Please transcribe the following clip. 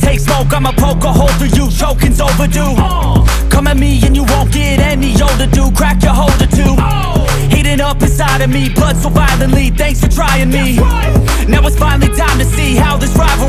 Take smoke, I'ma poke a hole through you Choking's overdue. Come at me and you won't get any older Dude, crack your holder too. Heating up inside of me Blood so violently, thanks for trying me. Now it's finally time to see How this rivalry